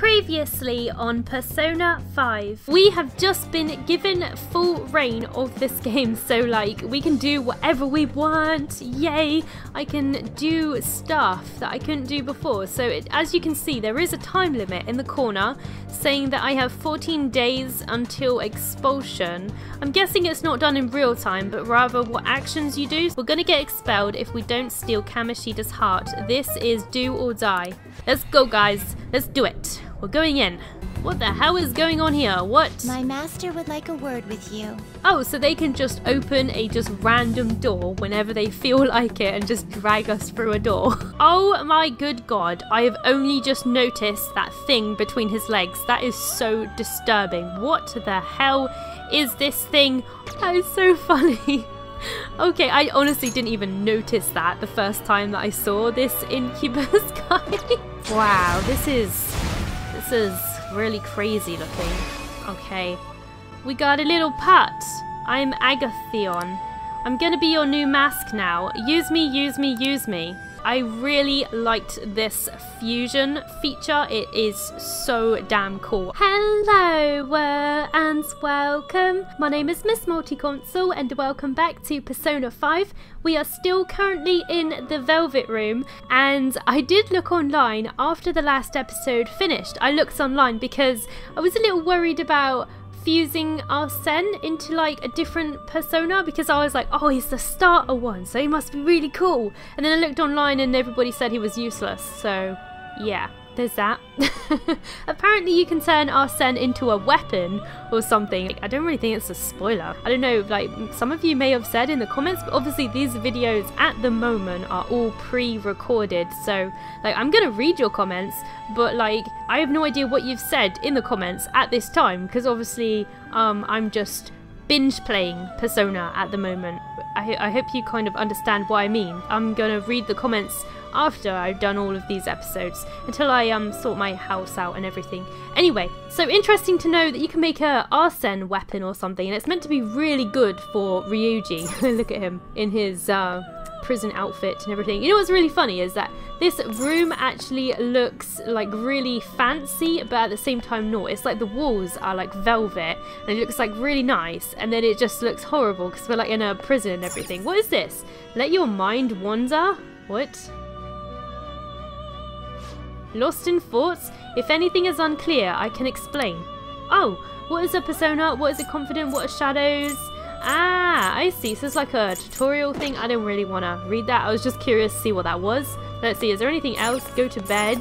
Previously on Persona 5, we have just been given full reign of this game, so like we can do whatever we want. Yay! I can do stuff that I couldn't do before. So it, as you can see, there is a time limit in the corner saying that I have 14 days until expulsion. I'm guessing it's not done in real time, but rather what actions you do. We're gonna get expelled if we don't steal Kamoshida's heart. This is do or die. Let's go, guys. Let's do it. We're going in. What the hell is going on here? What? My master would like a word with you. Oh, so they can just open a just random door whenever they feel like it and just drag us through a door. Oh my good god, I have only just noticed that thing between his legs. That is so disturbing. What the hell is this thing? That is so funny. Okay, I honestly didn't even notice that the first time that I saw this incubus guy. wow, this is this is really crazy looking. Okay. We got a little putt. I'm Agathion. I'm gonna be your new mask now. Use me, use me, use me. I really liked this fusion feature. It is so damn cool. Hello and welcome. My name is Miss Multiconsole and welcome back to Persona 5. We are still currently in the Velvet Room and I did look online after the last episode finished. I looked online because I was a little worried about fusing Arsene into like a different persona because I was like, oh, he's the starter one, so he must be really cool. And then I looked online and everybody said he was useless, so yeah there's that. Apparently you can turn Arsene into a weapon or something. I don't really think it's a spoiler. I don't know, like some of you may have said in the comments, but obviously these videos at the moment are all pre-recorded. So like I'm gonna read your comments, but like I have no idea what you've said in the comments at this time because obviously um, I'm just binge playing Persona at the moment. I, I hope you kind of understand what I mean. I'm gonna read the comments after I've done all of these episodes until I um sort my house out and everything. Anyway, so interesting to know that you can make a Arsene weapon or something and it's meant to be really good for Ryuji. Look at him in his uh, prison outfit and everything. You know what's really funny is that this room actually looks like really fancy but at the same time not. It's like the walls are like velvet and it looks like really nice and then it just looks horrible because we're like in a prison and everything. What is this? Let your mind wander? What? Lost in thoughts? If anything is unclear, I can explain. Oh, what is a persona? What is a confidant? What are shadows? Ah, I see. So it's like a tutorial thing. I don't really want to read that. I was just curious to see what that was. Let's see. Is there anything else? Go to bed.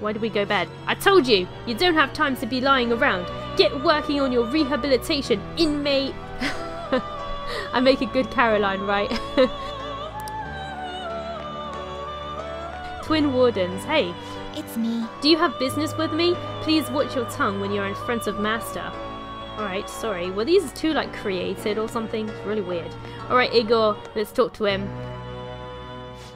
Why did we go bed? I told you! You don't have time to be lying around. Get working on your rehabilitation, inmate! I make a good Caroline, right? Twin Wardens, hey. It's me. Do you have business with me? Please watch your tongue when you're in front of Master. Alright, sorry. Were these two like created or something? It's really weird. Alright, Igor, let's talk to him.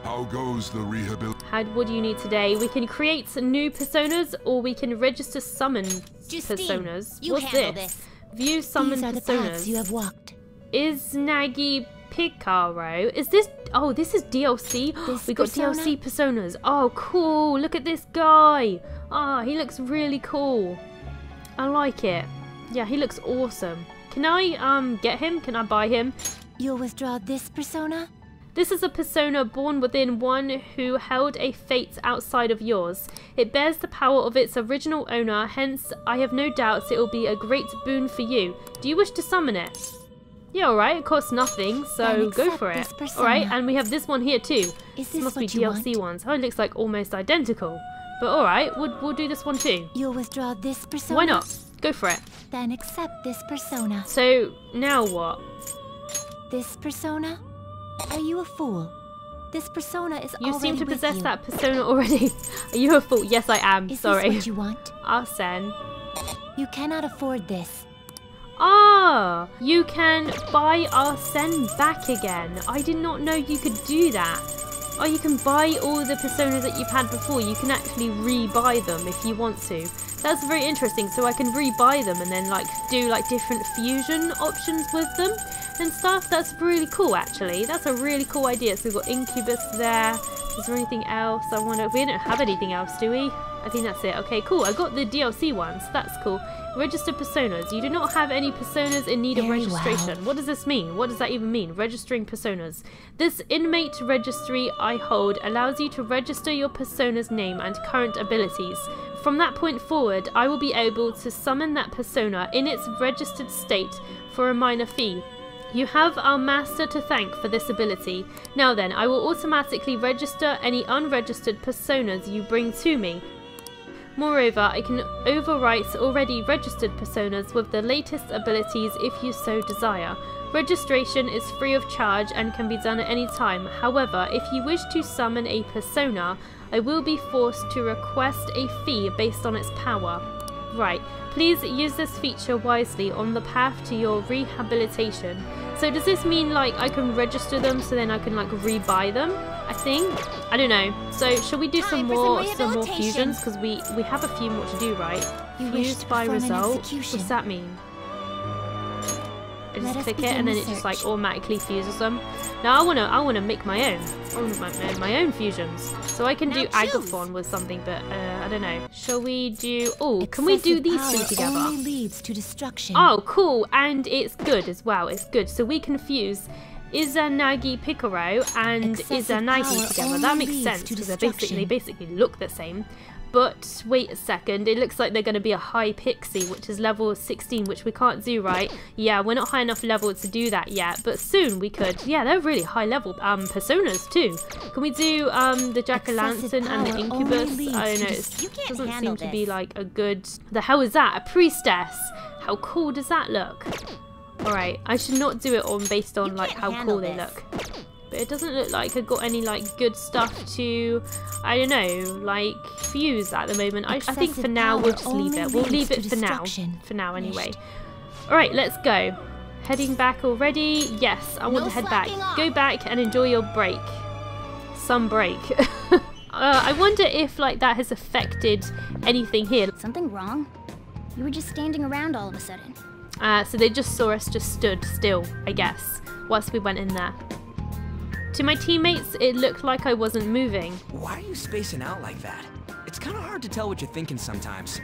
How goes the rehabilitation? How, what do you need today? We can create new personas or we can register summon Justine, personas. you What's handle this? this. View summon These are the personas. paths you have walked. Izanagi Picaro? Is this? Oh, this is DLC. This we got persona? DLC personas. Oh, cool! Look at this guy. Ah, he looks really cool. I like it. Yeah, he looks awesome. Can I um get him? Can I buy him? You'll withdraw this persona? This is a persona born within one who held a fate outside of yours. It bears the power of its original owner, hence I have no doubts it will be a great boon for you. Do you wish to summon it? Yeah, alright, it costs nothing, so go for it. this. Alright, and we have this one here too. Is this must be DLC want? ones. Oh, it looks like almost identical. But alright, we'll, we'll do this one too. You'll withdraw this persona? Why not? Go for it. Then accept this persona. So, now what? This persona? Are you a fool? This persona is You already seem to possess you. that persona already. Are you a fool? Yes, I am. Is Sorry. this what you want? Arsene. You cannot afford this. Ah, you can buy Arsene back again. I did not know you could do that. Oh, you can buy all the personas that you've had before. You can actually re-buy them if you want to. That's very interesting. So I can re-buy them and then like do like different fusion options with them and stuff. That's really cool actually. That's a really cool idea. So we've got Incubus there. Is there anything else? I wonder. We don't have anything else, do we? I think that's it. Okay, cool. I got the DLC ones. That's cool. Register personas. You do not have any personas in need of registration. well. What does this mean? What does that even mean? Registering personas. This inmate registry I hold allows you to register your persona's name and current abilities. From that point forward, I will be able to summon that persona in its registered state for a minor fee. You have our master to thank for this ability. Now then, I will automatically register any unregistered personas you bring to me. Moreover, I can overwrite already registered personas with the latest abilities if you so desire. Registration is free of charge and can be done at any time. However, if you wish to summon a persona, I will be forced to request a fee based on its power. Right, please use this feature wisely on the path to your rehabilitation. So does this mean like I can register them so then I can like rebuy them? I think. I don't know. So shall we do some Time some more some more fusions because we we have a few more to do, right? You Fused by result. What's that mean? I just us click it and then the it just like automatically fuses them. Now I wanna I wanna make my own. I wanna make my, own fusions. So I can do Now choose. Agathion with something, but uh, I don't know. Shall we do? Oh, can we do these two together? Only leads to destruction. Oh, cool. And it's good as well. It's good. So we can fuse Izanagi Picaro and Excessive Izanagi together. That makes sense because they basically basically look the same. But wait a second, it looks like they're going to be a high pixie, which is level 16, which we can't do, right? Yeah, we're not high enough level to do that yet, but soon we could. Yeah, they're really high level um, personas too. Can we do um, the Jack-o'-lantern and the Incubus? I don't know, it doesn't seem handle to be like a good... The hell is that? A priestess! How cool does that look? Alright, I should not do it on based on like how cool they look. But it doesn't look like I've got any like good stuff to, I don't know, like fuse at the moment. I, I think for now we'll just leave it. We'll leave it for now. For now anyway. Alright, let's go. Heading back already? Yes, I want No to head back. off. Go back and enjoy your break. Some break. uh, I wonder if like that has affected anything here. Something wrong? You were just standing around all of a sudden. Uh, so they just saw us just stood still, I guess, whilst we went in there. To my teammates, it looked like I wasn't moving. Why are you spacing out like that? It's kind of hard to tell what you're thinking sometimes.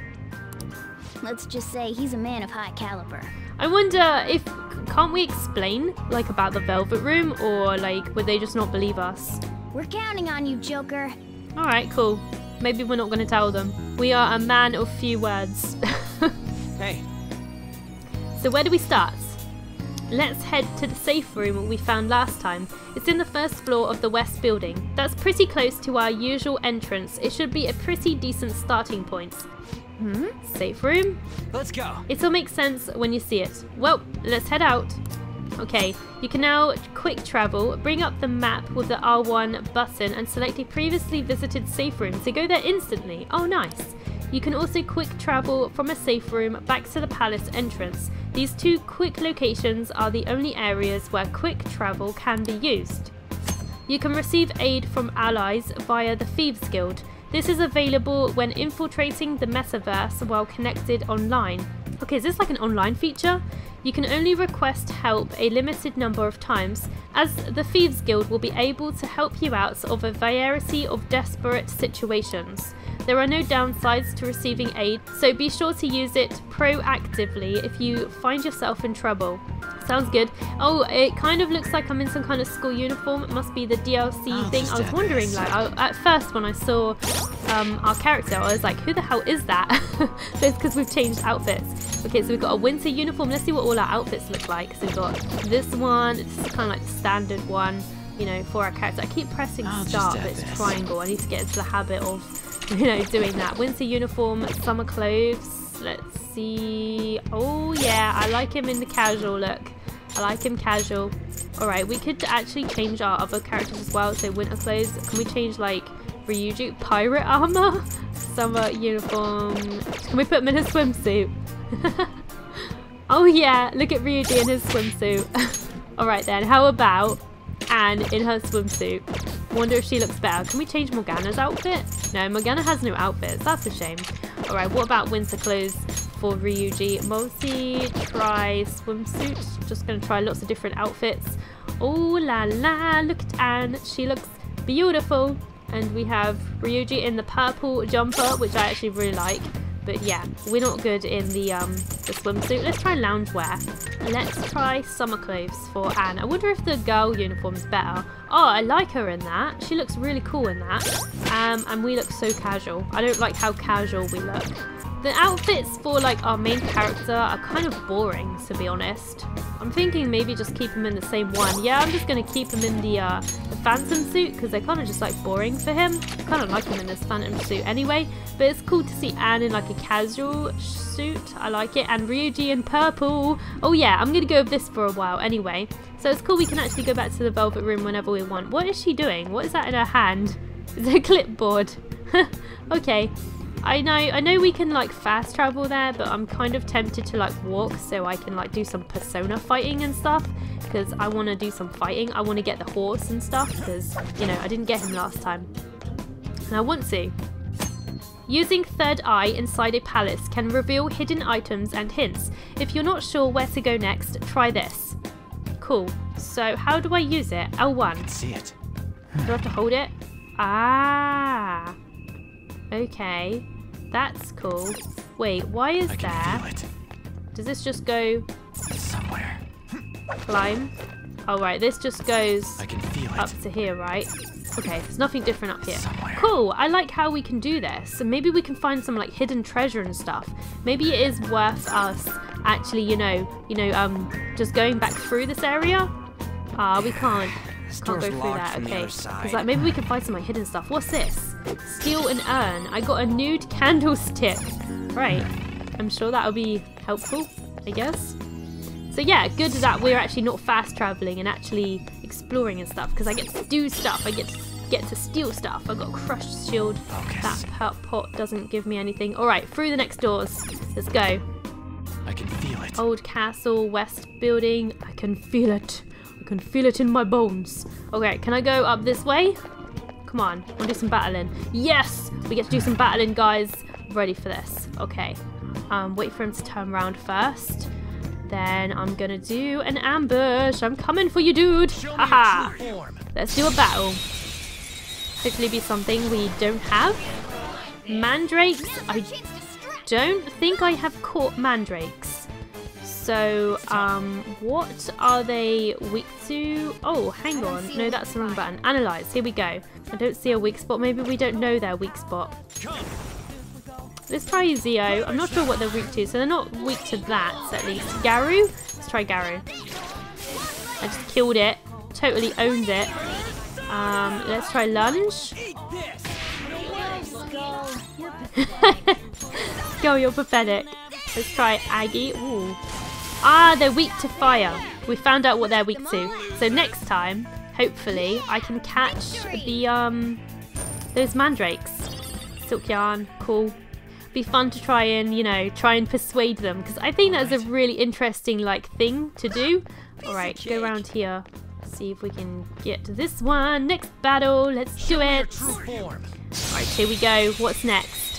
Let's just say he's a man of high caliber. I wonder if can't we explain like about the Velvet Room, or like would they just not believe us? We're counting on you, Joker. All right, cool. Maybe we're not going to tell them. We are a man of few words. Hey, So where do we start? Let's head to the safe room we found last time. It's in the first floor of the west building. That's pretty close to our usual entrance. It should be a pretty decent starting point. Hmm? Safe room? let's go. It'll make sense when you see it. Well, let's head out. Okay, you can now quick travel, bring up the map with the R1 button and select a previously visited safe room to go there instantly. Oh, nice. You can also quick travel from a safe room back to the palace entrance. These two quick locations are the only areas where quick travel can be used. You can receive aid from allies via the Thieves Guild. This is available when infiltrating the metaverse while connected online. Okay, is this like an online feature? You can only request help a limited number of times, as the Thieves Guild will be able to help you out of a variety of desperate situations. There are no downsides to receiving aid, so be sure to use it proactively if you find yourself in trouble. Sounds good. Oh, it kind of looks like I'm in some kind of school uniform. It must be the DLC Oh, thing. I was wondering, like, I, at first when I saw um, our character, I was like, who the hell is that? it's because we've changed outfits. Okay, so we've got a winter uniform. Let's see what all our outfits look like. So we've got this one. This is kind of like the standard one, you know, for our character. I keep pressing I'll start, but it's this. triangle. I need to get into the habit of, you know, doing that. Winter uniform, summer clothes. Let's see. Oh, yeah, I like him in the casual look. I like him casual. Alright, we could actually change our other characters as well. So winter clothes. Can we change like Ryuji pirate armor? Summer uniform. Can we put him in a swimsuit? oh yeah, look at Ryuji in his swimsuit. Alright then, how about Ann in her swimsuit? Wonder if she looks better. Can we change Morgana's outfit? No, Morgana has no outfits. That's a shame. Alright, what about winter clothes for Ryuji? Multi try swimsuit. Just gonna try lots of different outfits. Oh la la, look at Ann. She looks beautiful. And we have Ryuji in the purple jumper, which I actually really like. But yeah, we're not good in the um, the swimsuit. Let's try loungewear. Let's try summer clothes for Ann. I wonder if the girl uniform's better. Oh, I like her in that. She looks really cool in that. Um, and we look so casual. I don't like how casual we look. The outfits for like our main character are kind of boring, to be honest. I'm thinking maybe just keep him in the same one. Yeah, I'm just to keep him in the, uh, the Phantom suit because they're kind of just like boring for him. I kind of like him in this Phantom suit anyway. But it's cool to see Ann in like a casual suit. I like it. And Ryuji in purple. Oh yeah, I'm to go with this for a while anyway. So it's cool we can actually go back to the Velvet Room whenever we want. What is she doing? What is that in her hand? It's a clipboard. okay. I know I know we can like fast travel there, but I'm kind of tempted to like walk so I can like do some persona fighting and stuff because I want to do some fighting. I want to get the horse and stuff because, you know, I didn't get him last time. And I want to. Using third eye inside a palace can reveal hidden items and hints. If you're not sure where to go next, try this. Cool. So how do I use it? L1. Can See it. Do I have to hold it? Ah. Okay. That's cool. Wait, why is I can there? feel it. Does this just go Somewhere. climb? Oh right, this just goes I can feel it. up to here, right? Okay, there's nothing different up here. Somewhere. Cool, I like how we can do this. So maybe we can find some like hidden treasure and stuff. Maybe it is worth us actually, you know, you know, um, just going back through this area. Ah, we can't. Can't go through that. Okay, because like maybe we can find some like hidden stuff. What's this? Steal an urn. I got a nude candlestick. Right. I'm sure that'll be helpful. I guess. So yeah, good that we're actually not fast traveling and actually exploring and stuff because I get to do stuff. I get to get to steal stuff. I got a crushed shield. Focus. That pot, pot doesn't give me anything. All right, through the next doors. Let's go. I can feel it. Old castle, west building. I can feel it. I can feel it in my bones. Okay, can I go up this way? Come on, we'll do some battling. Yes! We get to do some battling, guys. Ready for this. Okay. Um, wait for him to turn around first. Then I'm gonna do an ambush. I'm coming for you, dude. Haha. Let's do a battle. Hopefully be something we don't have. Mandrakes. I don't think I have caught mandrakes. So, um, what are they weak to? Oh, hang on. No, that's the wrong button. Analyze. Here we go. I don't see a weak spot. Maybe we don't know their weak spot. Let's try Zio. I'm not sure what they're weak to, so they're not weak to that, at least. Garu? Let's try Garu. I just killed it. Totally owned it. Um, let's try Lunge. Go, you're pathetic. Let's try Agi. Ooh. Ah, they're weak to fire. We found out what they're weak to. So next time, hopefully, I can catch the um those mandrakes. Silk yarn, cool. Be fun to try and, you know, try and persuade them because I think that's a really interesting like thing to do. All right, go around here. See if we can get to this one. Next battle. Let's do it. Right, here we go. What's next?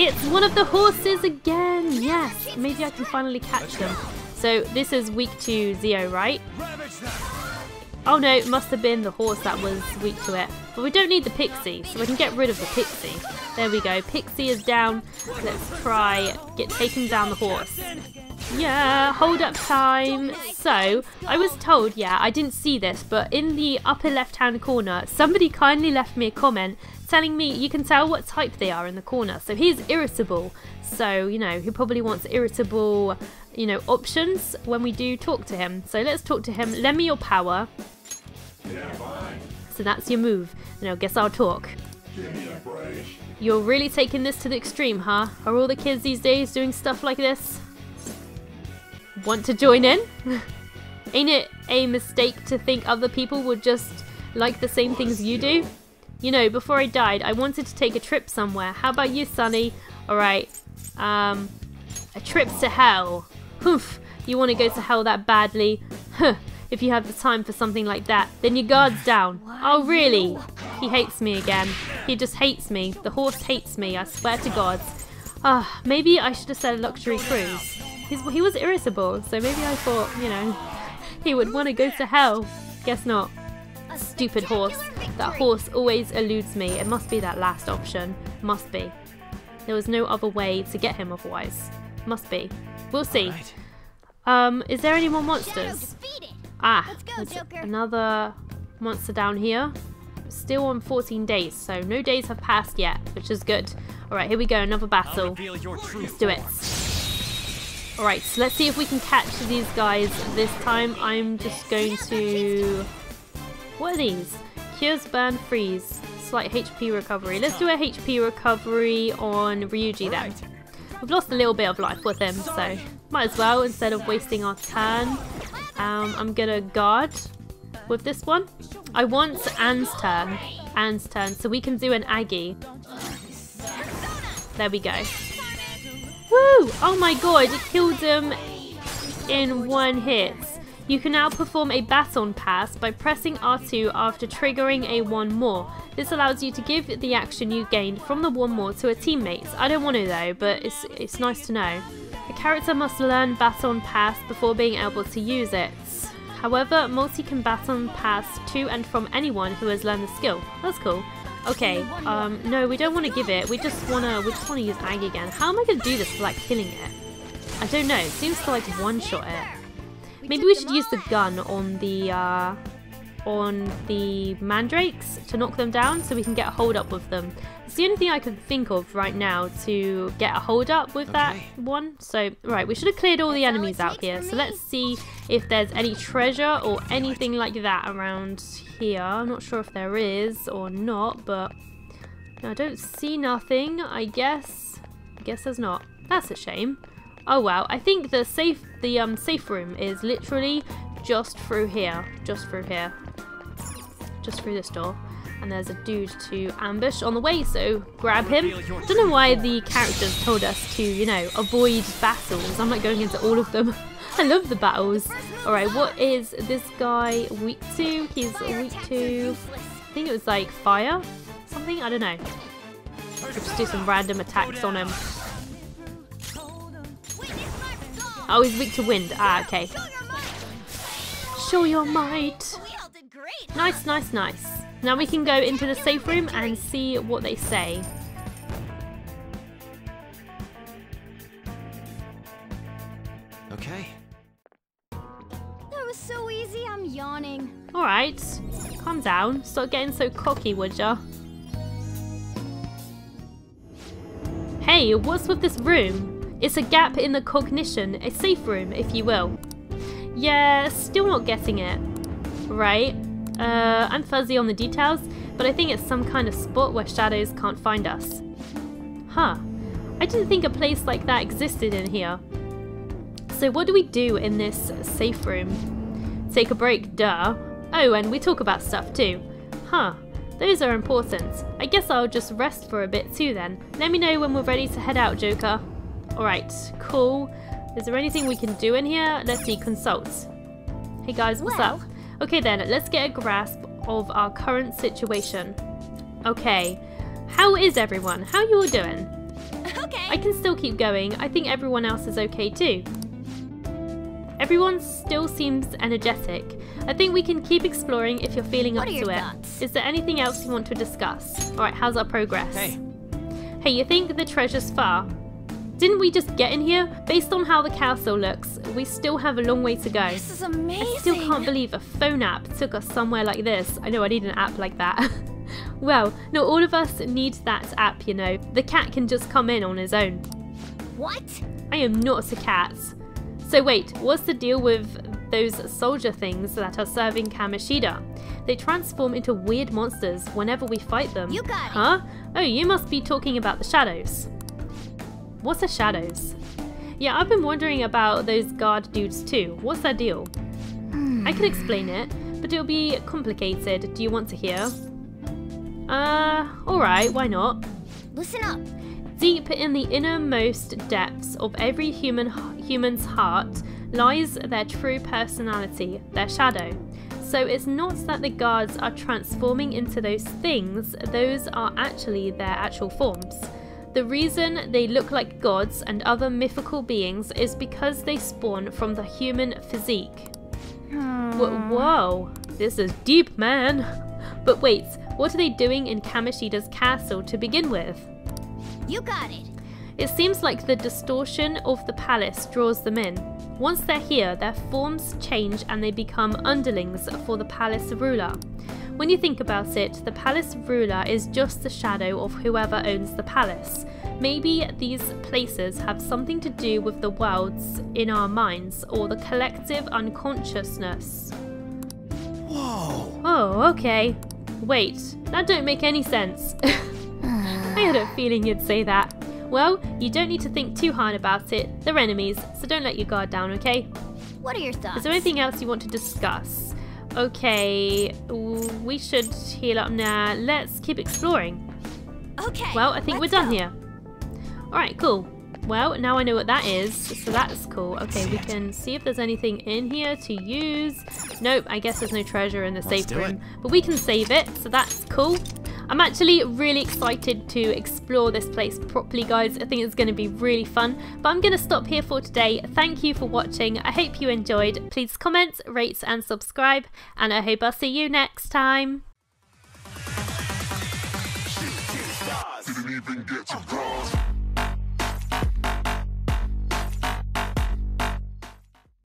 It's one of the horses again. Yes, maybe I can finally catch them. So this is weak to Zio, right? Oh no, it must have been the horse that was weak to it. But we don't need the pixie, so we can get rid of the pixie. There we go. Pixie is down. Let's try get taking down the horse. Yeah, hold up time. So, I was told, yeah, I didn't see this, but in the upper left hand corner, somebody kindly left me a comment telling me you can tell what type they are in the corner. So he's irritable. So, you know, he probably wants irritable, you know, options when we do talk to him. So let's talk to him. Lend me your power. So that's your move. And I guess I'll talk. You're really taking this to the extreme, huh? Are all the kids these days doing stuff like this? Want to join in? Ain't it a mistake to think other people would just like the same things you do? You know, before I died, I wanted to take a trip somewhere. How about you, Sonny? Alright. Um, a trip to hell. Hoof, you want to go to hell that badly? Huh, if you have the time for something like that, then your guard's down. Oh, really? He hates me again. He just hates me. The horse hates me, I swear to God. Ah, maybe I should have said a luxury cruise. He's, he was irritable, so maybe I thought, you know, he would want to go to hell. Guess not. Stupid horse. That horse always eludes me. It must be that last option. Must be. There was no other way to get him otherwise. Must be. We'll see. Right. Um, is there any more monsters? Ah, Let's go, Joker. another monster down here. Still on 14 days, so no days have passed yet, which is good. Alright, here we go, another battle. Let's do it. Alright, so let's see if we can catch these guys this time. I'm just going to... What are these? Cures, burn, freeze. Slight HP recovery. Let's do a HP recovery on Ryuji then. We've lost a little bit of life with him, so might as well instead of wasting our turn. Um, I'm gonna guard with this one. I want Ann's turn. Ann's turn, so we can do an Agi. There we go. Woo! Oh my god, it killed him in one hit. You can now perform a baton pass by pressing R2 after triggering a one more. This allows you to give the action you gained from the one more to a teammate. I don't want to though, but it's, it's nice to know. A character must learn baton pass before being able to use it. However, multi can baton pass to and from anyone who has learned the skill. That's cool. Okay, um, no, we don't want to give it. We just wanna, we just wanna use Ag again. How am I gonna do this without like, killing it? I don't know. It seems to like one-shot it. Maybe we should use the gun on the, uh, on the mandrakes to knock them down so we can get a hold up with them. It's the only thing I can think of right now to get a hold up with that one. So, right, we should have cleared all the enemies out here. So let's see if there's any treasure or anything like that around here. I'm not sure if there is or not, but I don't see nothing. I guess, I guess there's not. That's a shame. Oh well, I think the safe, the um safe room is literally just through here, just through here, just through this door. And there's a dude to ambush on the way, so grab him. Don't know why the characters told us to, you know, avoid battles. I'm not going into all of them. I love the battles. Alright, what is this guy weak to? He's weak to, I think it was like fire? Something? I don't know. Just do some random attacks on him. Oh, he's weak to wind. Ah, okay. Show your might. Nice, nice, nice. Now we can go into the safe room and see what they say. Okay. That was so easy, I'm yawning. Alright, calm down. Stop getting so cocky, would ya? Hey, what's with this room? It's a gap in the cognition, a safe room, if you will. Yeah, still not getting it. Right. Uh, I'm fuzzy on the details, but I think it's some kind of spot where shadows can't find us. Huh. I didn't think a place like that existed in here. So what do we do in this safe room? Take a break, duh. Oh, and we talk about stuff too. Huh. Those are important. I guess I'll just rest for a bit too then. Let me know when we're ready to head out, Joker. Alright, cool. Is there anything we can do in here? Let's see, consult. Hey guys, what's Well. up? Okay then, let's get a grasp of our current situation. Okay, how is everyone? How you all doing? Okay. I can still keep going. I think everyone else is okay too. Everyone still seems energetic. I think we can keep exploring if you're feeling What up are to your it. thoughts? Is there anything else you want to discuss? Alright, how's our progress? Hey. Hey, you think the treasure's far? Didn't we just get in here? Based on how the castle looks, we still have a long way to go. This is amazing. I still can't believe a phone app took us somewhere like this. I know I need an app like that. well, not all of us need that app, you know. The cat can just come in on his own. What? I am not a cat. So wait, what's the deal with those soldier things that are serving Kamoshida? They transform into weird monsters whenever we fight them. You got it. Huh? Oh, you must be talking about the shadows. What's the shadows? Yeah, I've been wondering about those guard dudes too. What's their deal? I can explain it, but it'll be complicated. Do you want to hear? Uh, alright, why not? Listen up. Deep in the innermost depths of every human human's heart lies their true personality, their shadow. So it's not that the guards are transforming into those things, those are actually their actual forms. The reason they look like gods and other mythical beings is because they spawn from the human physique. Wh- Whoa, this is deep, man. But wait, What are they doing in Kamoshida's castle to begin with? You got it. It seems like the distortion of the palace draws them in. Once they're here, their forms change and they become underlings for the palace ruler. When you think about it, the palace ruler is just the shadow of whoever owns the palace. Maybe these places have something to do with the worlds in our minds or the collective unconsciousness. Whoa! Oh, okay. Wait, that don't make any sense. I had a feeling you'd say that. Well, you don't need to think too hard about it. They're enemies, so don't let your guard down, okay? What are your thoughts? Is there anything else you want to discuss? Okay, we should heal up now. Let's keep exploring. Okay. Well, I think we're done go. here. Alright, cool. Well, now I know what that is, so that's cool. Okay, we can see if there's anything in here to use. Nope, I guess there's no treasure in the Let's safe room. But we can save it, so that's cool. I'm actually really excited to explore this place properly, guys. I think it's going to be really fun. But I'm going to stop here for today. Thank you for watching. I hope you enjoyed. Please comment, rate and subscribe. And I hope I'll see you next time. Didn't even get to.